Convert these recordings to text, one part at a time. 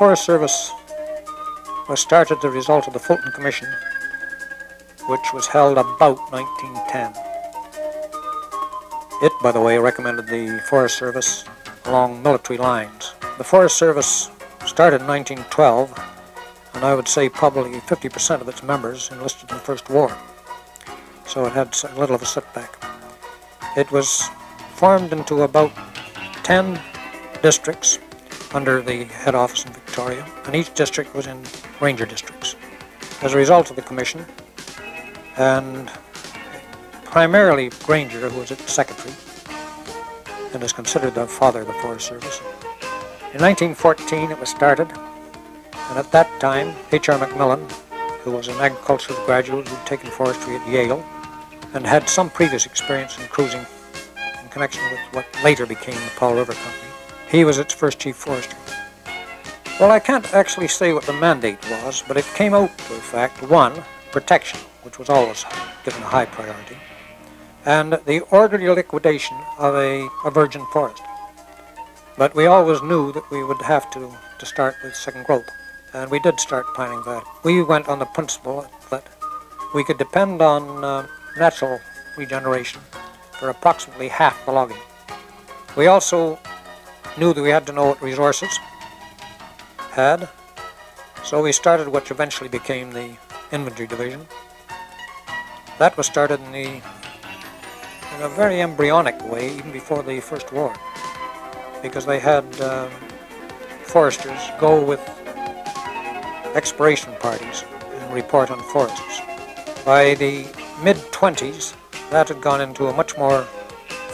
The Forest Service was started as a result of the Fulton Commission, which was held about 1910. It, by the way, recommended the Forest Service along military lines. The Forest Service started in 1912, and I would say probably 50% of its members enlisted in the First War. So it had a little of a setback. It was formed into about 10 districts under the head office in Victoria, and each district was in ranger districts. As a result of the commission, and primarily Grainger, who was its secretary, and is considered the father of the Forest Service. In 1914 it was started, and at that time H.R. Macmillan, who was an agricultural graduate who had taken forestry at Yale, and had some previous experience in cruising in connection with what later became the Powell River Company, he was its first chief forester. Well, I can't actually say what the mandate was, but it came out to the fact, one, protection, which was always given a high priority, and the orderly liquidation of a, a virgin forest. But we always knew that we would have to, to start with second growth, and we did start planning that. We went on the principle that we could depend on uh, natural regeneration for approximately half the logging. We also knew that we had to know what resources had, so we started what eventually became the Inventory Division. That was started in the in a very embryonic way, even before the First War, because they had um, foresters go with exploration parties and report on forests. By the mid-20s, that had gone into a much more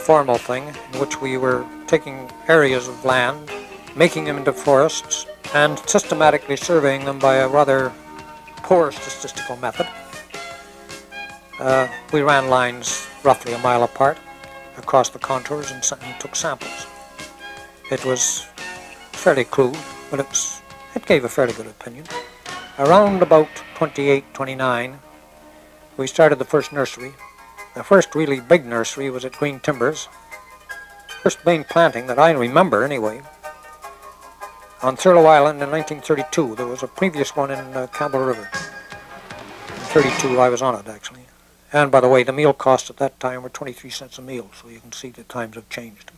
formal thing in which we were taking areas of land, making them into forests, and systematically surveying them by a rather poor statistical method. Uh, we ran lines roughly a mile apart across the contours and, and took samples. It was fairly crude, but it, was, it gave a fairly good opinion. Around about 28, 29, we started the first nursery. The first really big nursery was at Green Timbers. First main planting that I remember anyway. On Thurlow Island in 1932. There was a previous one in uh, Campbell River. In 32 I was on it actually. And by the way, the meal costs at that time were 23 cents a meal, so you can see the times have changed.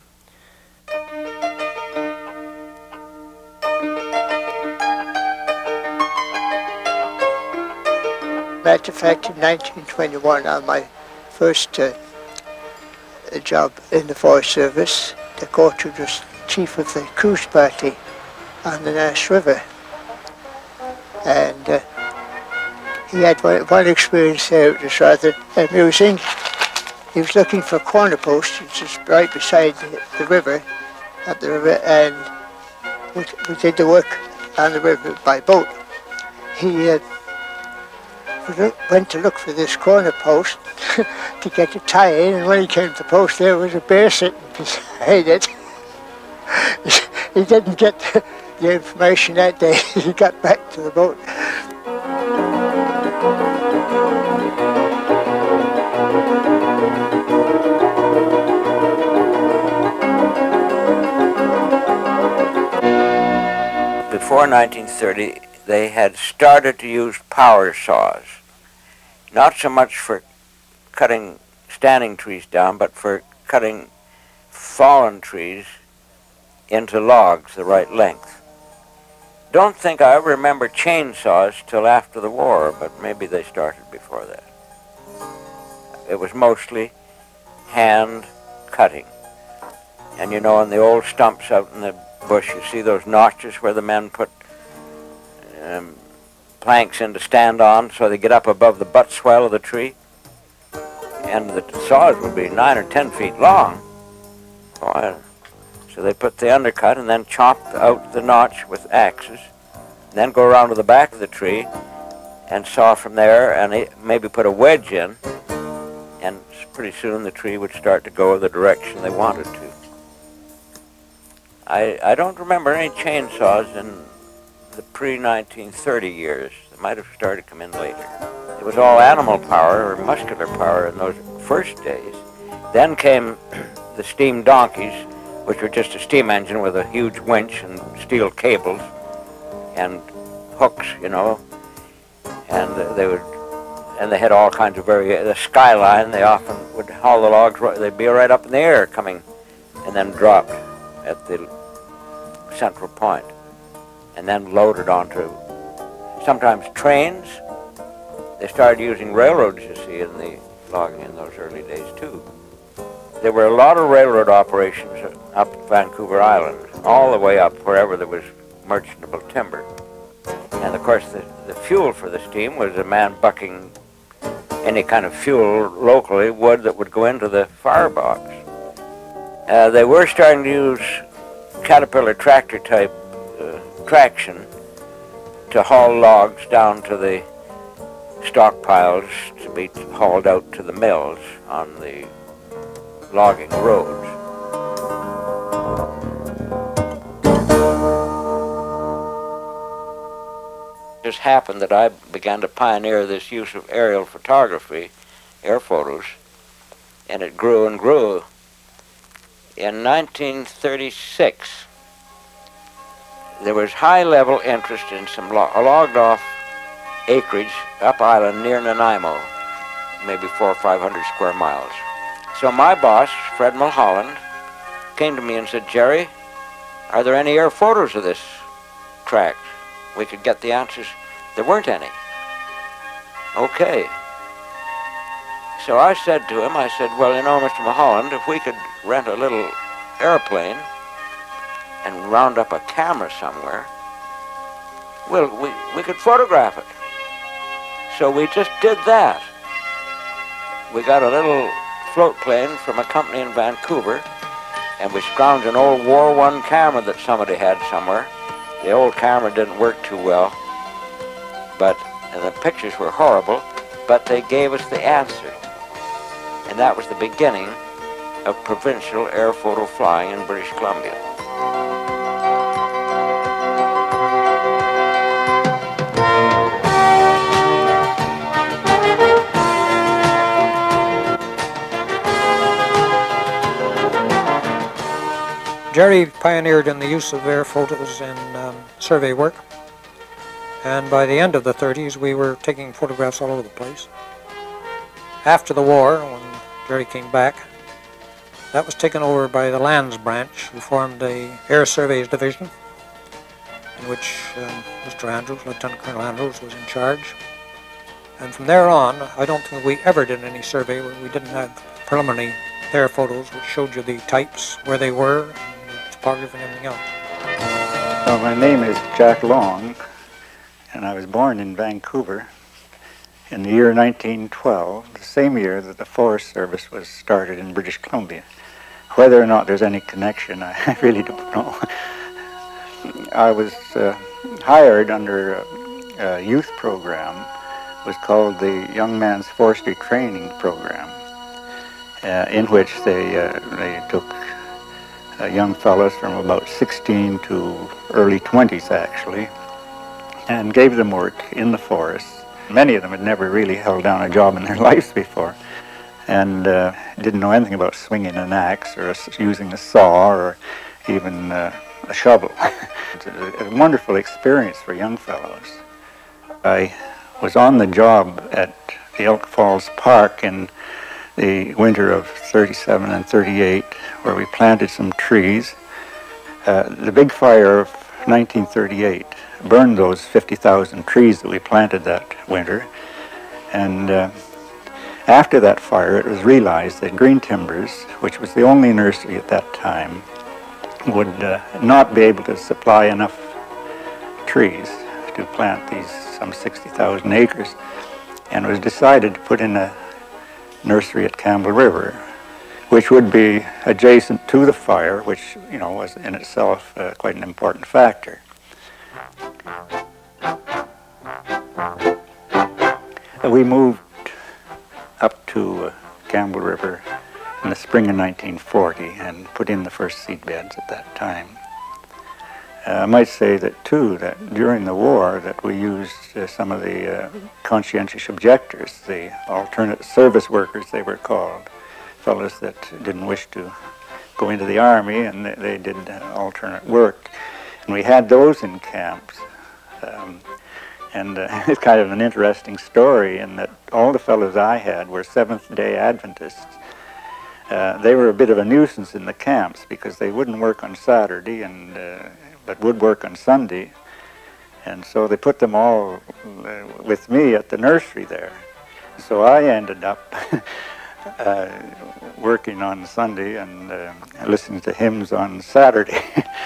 Matter of fact, in 1921, on my first uh, job in the Forest Service, the Courtwood was chief of the cruise party on the Nass River. And uh, he had one, one experience there that was rather amusing. He was looking for a corner post, which is right beside the, the river, at the river, and we, we, did the work on the river by boat. He uh, went to look for this corner post to get the tie in, and when he came to the post, there was a bear sitting beside it. he didn't get the, the information that day. he got back to the boat. Before 1930, they had started to use power saws, not so much for cutting standing trees down, but for cutting fallen trees into logs the right length. Don't think I ever remember chainsaws till after the war, but maybe they started before that. It was mostly hand cutting. And you know, on the old stumps out in the bush, you see those notches where the men put um, planks in to stand on so they get up above the butt swell of the tree. And the saws would be nine or ten feet long. So they put the undercut and then chop out the notch with axes. Then go around to the back of the tree and saw from there and maybe put a wedge in. And pretty soon the tree would start to go the direction they wanted to. I, I don't remember any chainsaws in the pre-1930 years. They might have started to come in later. It was all animal power or muscular power in those first days. Then came the steam donkeys, which were just a steam engine with a huge winch and steel cables. and hooks, you know, and uh, they would, and they had all kinds of very the skyline. They often would haul the logs. They'd be right up in the air, coming, and then dropped at the central point, and then loaded onto sometimes trains. They started using railroads, you see, in the logging in those early days too. There were a lot of railroad operations up Vancouver Island, all the way up wherever there was merchantable timber. And of course, the, the fuel for the steam was a man bucking any kind of fuel locally, wood that would go into the firebox. Uh, they were starting to use Caterpillar tractor type traction to haul logs down to the stockpiles to be hauled out to the mills on the logging roads. It just happened that I began to pioneer this use of aerial photography, air photos, and it grew and grew. In 1936, there was high level interest in some lo logged off acreage up island near Nanaimo, maybe four or five hundred square miles. So my boss, Fred Mulholland, came to me and said, Jerry, are there any air photos of this tract? We could get the answers. There weren't any. Okay. So I said to him, I said, well, you know, Mr. Mulholland, if we could rent a little airplane and round up a camera somewhere, well, we, we could photograph it. So we just did that. We got a little float plane from a company in Vancouver, and we scrounged an old War One camera that somebody had somewhere. The old camera didn't work too well, but the pictures were horrible, but they gave us the answer. And that was the beginning of provincial air photo flying in British Columbia. Jerry pioneered in the use of air photos in um, survey work, and by the end of the 30s, we were taking photographs all over the place. After the war, when Jerry came back, that was taken over by the Lands branch, who formed a Air Surveys Division, in which um, Mr. Andrews, Lieutenant Colonel Andrews, was in charge. And from there on, I don't think we ever did any survey where we didn't have preliminary air photos which showed you the types, where they were, and everything else. Well, my name is Jack Long, and I was born in Vancouver in the year 1912, the same year that the Forest Service was started in British Columbia. Whether or not there's any connection, I really don't know. I was uh, hired under a, a, youth program. It was called the Young Man's Forestry Training Program, uh, in which they, uh, they took uh, young fellows from about 16 to early 20s actually, and gave them work in the forest. Many of them had never really held down a job in their lives before and uh, didn't know anything about swinging an axe or using a saw or even uh, a shovel. it's a, a wonderful experience for young fellows. I was on the job at the Elk Falls Park in the winter of 37 and 38 where we planted some trees. Uh, the big fire of 1938 burned those 50,000 trees that we planted that winter. And uh, after that fire, it was realized that Green Timbers, which was the only nursery at that time, would uh, not be able to supply enough trees to plant these some 60,000 acres. And it was decided to put in a nursery at Campbell River, which would be adjacent to the fire, which, you know, was in itself uh, quite an important factor. We moved up to uh, Campbell River in the spring of 1940 and put in the first seed beds at that time. I might say that too, that during the war that we used uh, some of the uh, conscientious objectors, the alternate service workers they were called, fellows that didn't wish to go into the army and they, they did uh, alternate work. And we had those in camps Um, and uh, it's kind of an interesting story in that all the fellows I had were Seventh day Adventists. Uh, they were a bit of a nuisance in the camps because they wouldn't work on Saturday and uh, but would work on Sunday. And so they put them all uh, with me at the nursery there. So I ended up uh, working on Sunday and uh, listening to hymns on Saturday.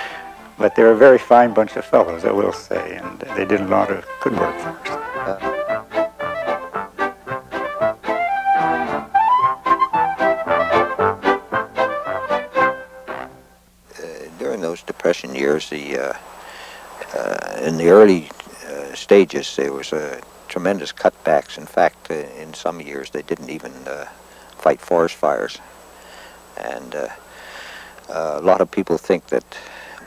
but they were a very fine bunch of fellows, I will say, and they did a lot of good work for us. Depression years, the uh, uh, in the early uh, stages, there was a tremendous cutbacks. In fact, uh, in some years, they didn't even uh, fight forest fires, and uh, a lot of people think that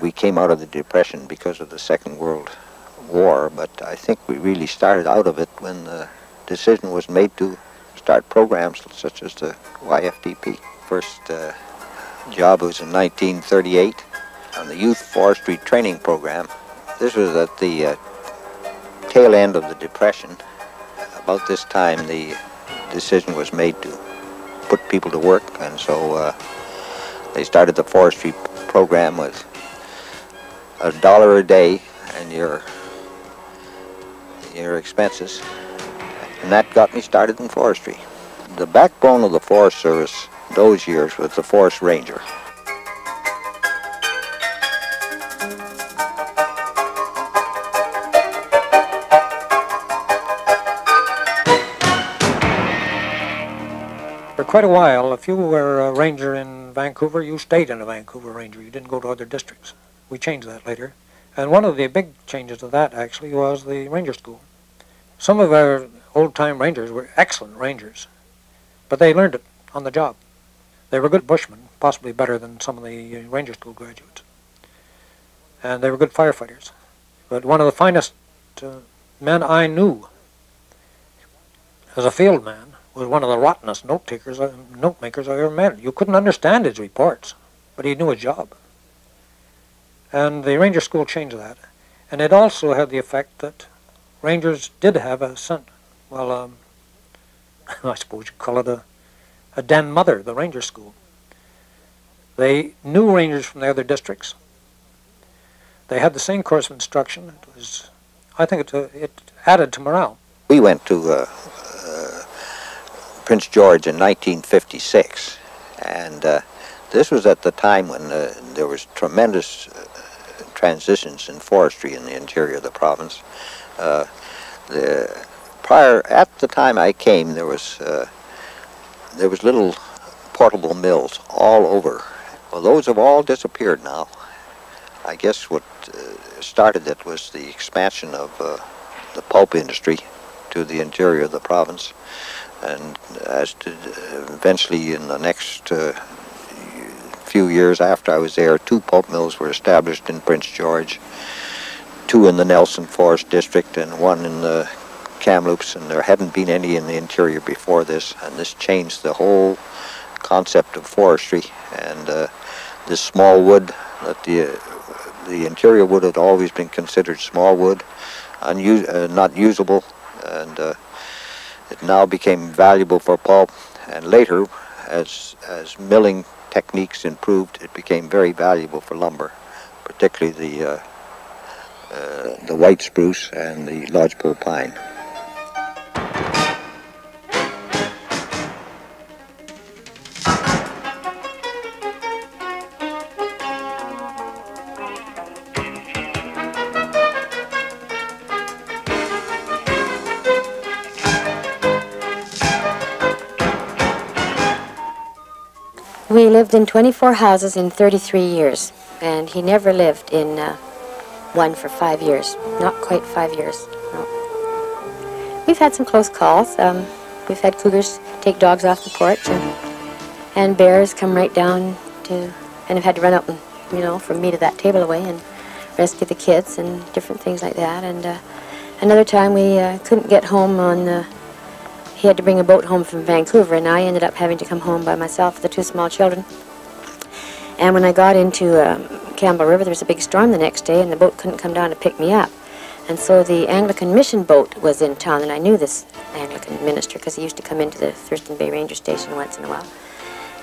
we came out of the depression because of the Second World War, but I think we really started out of it when the decision was made to start programs such as the YFTP. First job was in 1938 on the Youth Forestry Training Program. This was at the uh, tail end of the Depression. About this time, the decision was made to put people to work, and so uh, they started the forestry program with a dollar a day and your your expenses, and that got me started in forestry. The backbone of the Forest Service those years was the Forest Ranger. Quite a while, if you were a ranger in Vancouver, you stayed in a Vancouver ranger. You didn't go to other districts. We changed that later. And one of the big changes of that, actually, was the ranger school. Some of our old-time rangers were excellent rangers, but they learned it on the job. They were good bushmen, possibly better than some of the ranger school graduates. And they were good firefighters. But one of the finest uh, men I knew as a field man was one of the rottenest note takers, uh, note makers I ever met. You couldn't understand his reports, but he knew his job. And the ranger school changed that. And it also had the effect that rangers did have a son. Well, um, I suppose you'd call it a, a den mother, the ranger school. They knew rangers from the other districts. They had the same course of instruction. It was, I think, it, uh, it added to morale. We went to uh, uh, Prince George in 1956, and uh, this was at the time when uh, there was tremendous uh, transitions in forestry in the interior of the province. Uh, the prior at the time I came, there was uh, there was little portable mills all over. Well, those have all disappeared now. I guess what started it was the expansion of the pulp industry to the interior of the province, and as to eventually in the next uh, few years after I was there, two pulp mills were established in Prince George, two in the Nelson Forest District and one in the Kamloops, and there hadn't been any in the interior before this, and this changed the whole concept of forestry. And uh, this small wood, that the uh, the interior wood had always been considered small wood, unus- uh, not usable, and uh, it now became valuable for pulp. And later, as as milling techniques improved, it became very valuable for lumber, particularly the uh, uh, the white spruce and the lodgepole pine. Lived in 24 houses in 33 years, and he never lived in uh, one for five years. Not quite five years. No. We've had some close calls. Um, we've had cougars take dogs off the porch, and and bears come right down to, and have had to run up and you know from me to that table away and rescue the kids and different things like that. And uh, another time we uh, couldn't get home on. He had to bring a boat home from Vancouver, and I ended up having to come home by myself with the two small children. And when I got into um, Campbell River, there was a big storm the next day, and the boat couldn't come down to pick me up. And so the Anglican mission boat was in town, and I knew this Anglican minister because he used to come into the Thurston Bay Ranger Station once in a while.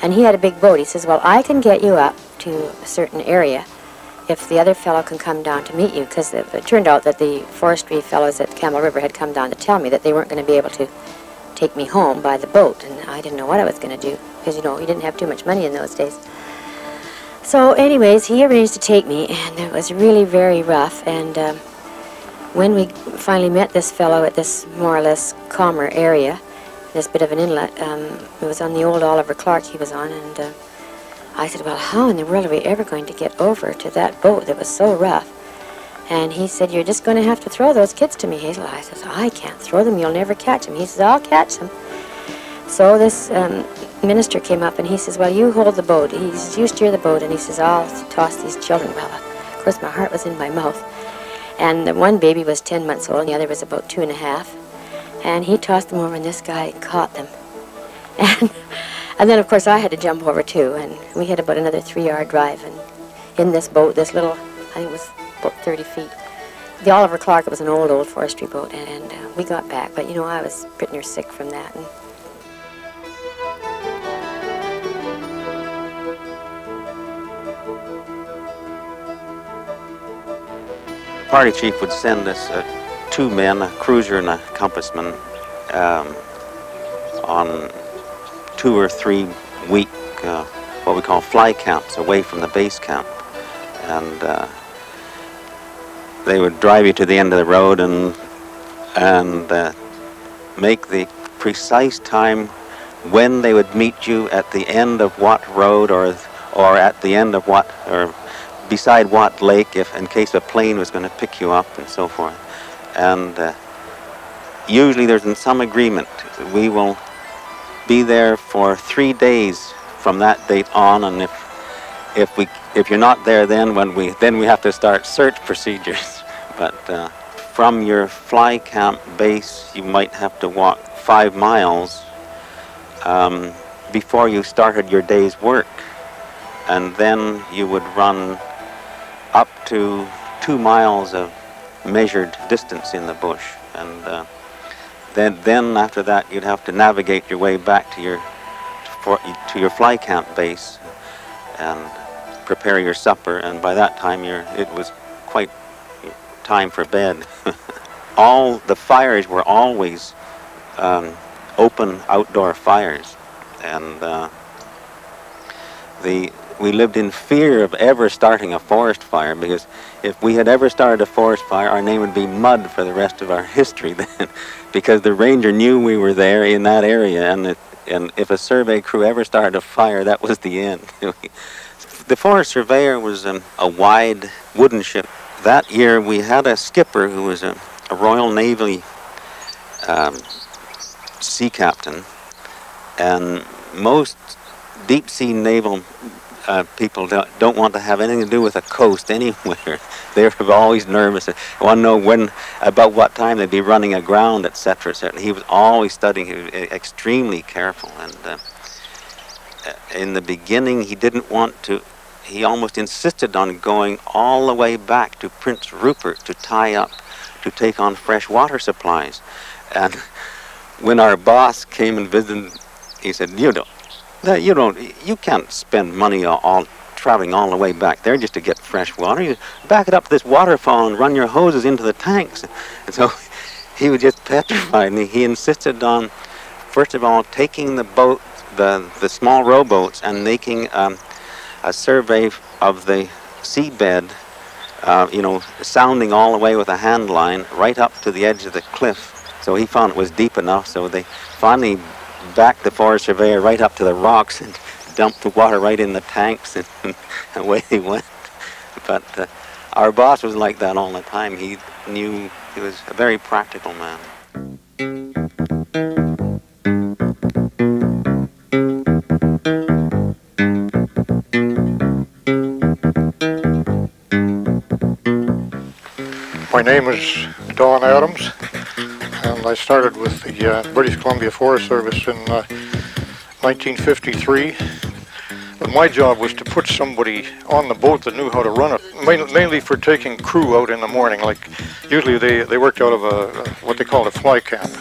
And he had a big boat. He says, Well, I can get you up to a certain area if the other fellow can come down to meet you, because it, it turned out that the forestry fellows at Campbell River had come down to tell me that they weren't going to be able to take me home by the boat, and I didn't know what I was going to do, because, you know, you didn't have too much money in those days. So anyways, he arranged to take me, and it was really very rough, and um, when we finally met this fellow at this more or less calmer area, this bit of an inlet, um, it was on the old Oliver Clark he was on, and uh, I said, well, how in the world are we ever going to get over to that boat that was so rough? And he said, you're just going to have to throw those kids to me, Hazel. I said, I can't throw them. You'll never catch them. He says, I'll catch them. So this um, minister came up and he says, well, you hold the boat. He says, you steer the boat. And he says, I'll toss these children. Well, of course, my heart was in my mouth. And the one baby was 10 months old and the other was about two and a half. And he tossed them over and this guy caught them. And and then, of course, I had to jump over too, and we had about another three-yard drive. And in this boat, this little, I think it was about 30 feet. The Oliver Clark, it was an old, old forestry boat, and, uh, we got back. But, you know, I was pretty near sick from that. And Party chief would send us uh, two men, a cruiser and a compassman, um, on two or three week, uh, what we call fly camps away from the base camp. And uh, they would drive you to the end of the road and, and uh, make the precise time when they would meet you at the end of what road or, or at the end of what, or beside what lake if in case a plane was going to pick you up and so forth. And uh, usually there's some agreement. We will be there for three days from that date on, and if if we if you're not there then when we then we have to start search procedures. But uh, from your fly camp base, you might have to walk five miles um, before you started your day's work, and then you would run up to two miles of measured distance in the bush, and. Uh, then, then after that, you'd have to navigate your way back to your to your fly camp base and prepare your supper. And by that time, it was quite time for bed. All the fires were always um, open outdoor fires, and uh, the we lived in fear of ever starting a forest fire because if we had ever started a forest fire, our name would be mud for the rest of our history then, because the ranger knew we were there in that area, and it, and if a survey crew ever started a fire, that was the end. the forest surveyor was um, a wide wooden ship. That year we had a skipper who was a, a Royal Navy um, sea captain, and most deep sea naval uh, people don't, don't want to have anything to do with a coast anywhere. They're always nervous. They want to know when, about what time they'd be running aground, etc., etc. He was always studying. He was extremely careful, and uh, in the beginning, he didn't want to. He almost insisted on going all the way back to Prince Rupert to tie up, to take on fresh water supplies, and when our boss came and visited, he said, "You don't." you don't, you can't spend money all, traveling all the way back there just to get fresh water. You back it up to this waterfall and run your hoses into the tanks. And so he was just petrified. And he insisted on, first of all, taking the boat, the the small rowboats, and making um, a survey of the seabed. Uh, you know, sounding all the way with a hand line right up to the edge of the cliff. So he found it was deep enough. So they finally backed the forest surveyor right up to the rocks and dumped the water right in the tanks and, away he went. But uh, our boss was like that all the time. He knew he was a very practical man. Name is Don Adams and I started with the uh, British Columbia Forest Service in uh, 1953. But my job was to put somebody on the boat that knew how to run it, mainly for taking crew out in the morning. Like usually they, they worked out of a, what they called a fly camp.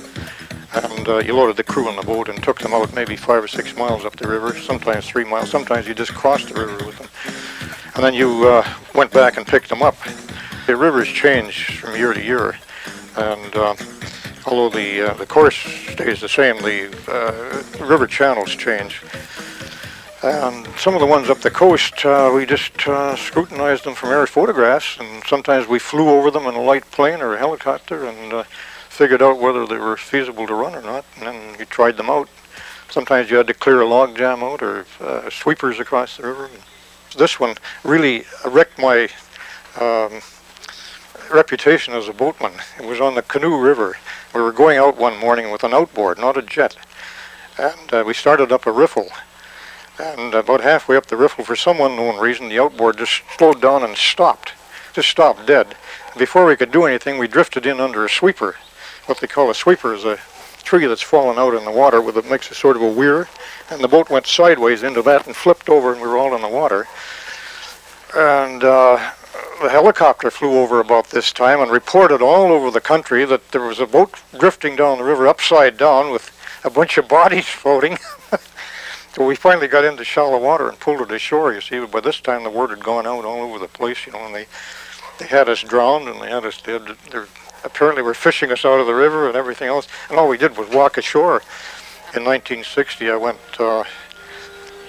And uh, you loaded the crew on the boat and took them out maybe five or six miles up the river, sometimes three miles. Sometimes you just crossed the river with them. And then you uh, went back and picked them up. The rivers change from year to year. And uh, although the, uh, the course stays the same, the uh, river channels change. And some of the ones up the coast, uh, we just uh, scrutinized them from air photographs, and sometimes we flew over them in a light plane or a helicopter and uh, figured out whether they were feasible to run or not, and then you tried them out. Sometimes you had to clear a log jam out or sweepers across the river. This one really wrecked my um, reputation as a boatman. It was on the Canoe River. We were going out one morning with an outboard, not a jet, and uh, we started up a riffle. And about halfway up the riffle, for some unknown reason, the outboard just slowed down and stopped. Just stopped dead. Before we could do anything, we drifted in under a sweeper. What they call a sweeper is a tree that's fallen out in the water with it makes a sort of a weir. And the boat went sideways into that and flipped over, and we were all in the water. And uh, the helicopter flew over about this time and reported all over the country that there was a boat drifting down the river upside down with a bunch of bodies floating. So we finally got into shallow water and pulled it ashore, you see. But by this time the word had gone out all over the place, you know, and they, they had us drowned and they had us dead. They apparently were fishing us out of the river and everything else. And all we did was walk ashore. In 1960, I went uh,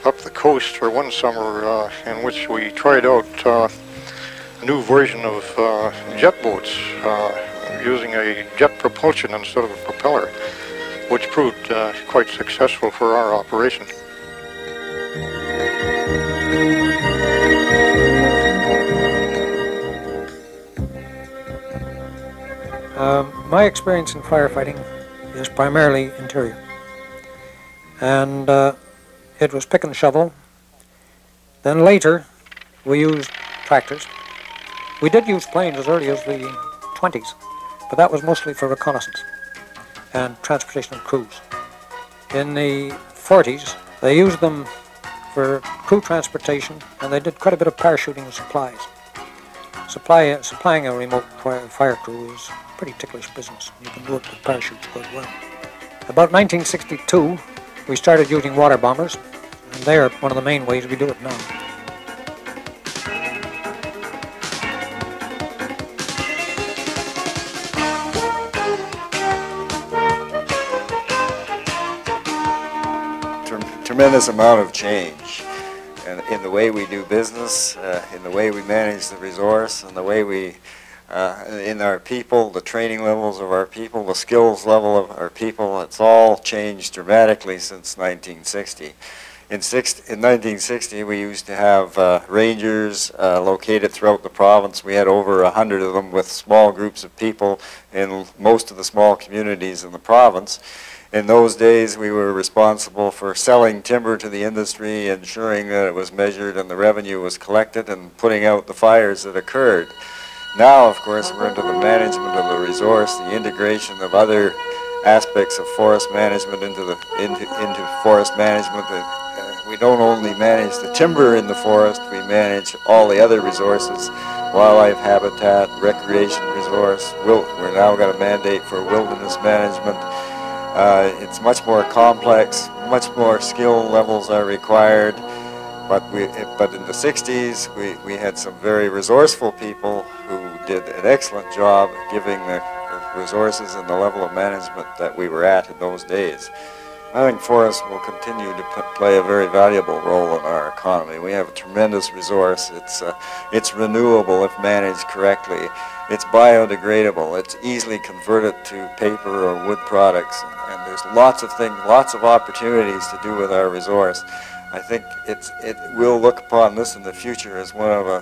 up the coast for one summer uh, in which we tried out uh, a new version of uh, jet boats uh, using a jet propulsion instead of a propeller, which proved uh, quite successful for our operation. Um, my experience in firefighting is primarily interior. And uh, it was pick and shovel. Then later, we used tractors. We did use planes as early as the 20s, but that was mostly for reconnaissance and transportation of crews. In the 40s, they used them for crew transportation, and they did quite a bit of parachuting of supplies. Supply, supplying a remote fire, crew is pretty ticklish business. You can do it with parachutes quite well. About 1962, we started using water bombers, and they are one of the main ways we do it now. Tremendous amount of change in, in the way we do business, uh, in the way we manage the resource, and the way we, uh, in our people, the training levels of our people, the skills level of our people. It's all changed dramatically since 1960. In, six, in 1960, we used to have uh, rangers uh, located throughout the province. We had over a hundred of them with small groups of people in most of the small communities in the province. In those days, we were responsible for selling timber to the industry, ensuring that it was measured and the revenue was collected, and putting out the fires that occurred. Now, of course, we're into the management of the resource, the integration of other aspects of forest management into the into, into forest management. Uh, we don't only manage the timber in the forest, we manage all the other resources, wildlife habitat, recreation resource. We'll, we're now got a mandate for wilderness management. Uh, it's much more complex, much more skill levels are required. But we, but in the 60s, we, we had some very resourceful people who did an excellent job giving the resources and the level of management that we were at in those days. I think forests will continue to play a very valuable role in our economy. We have a tremendous resource. It's, uh, it's renewable if managed correctly. It's biodegradable. It's easily converted to paper or wood products. And, and there's lots of things, lots of opportunities to do with our resource. I think it's, it will look upon this in the future as one of a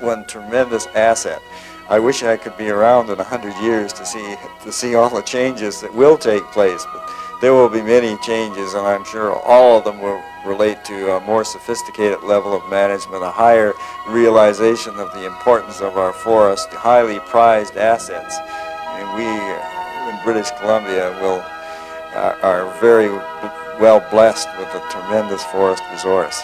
one tremendous asset. I wish I could be around in a hundred years to see to see all the changes that will take place. But there will be many changes, and I'm sure all of them will relate to a more sophisticated level of management, a higher realization of the importance of our forest, highly prized assets. And we uh, in British Columbia will are, are very well blessed with a tremendous forest resource.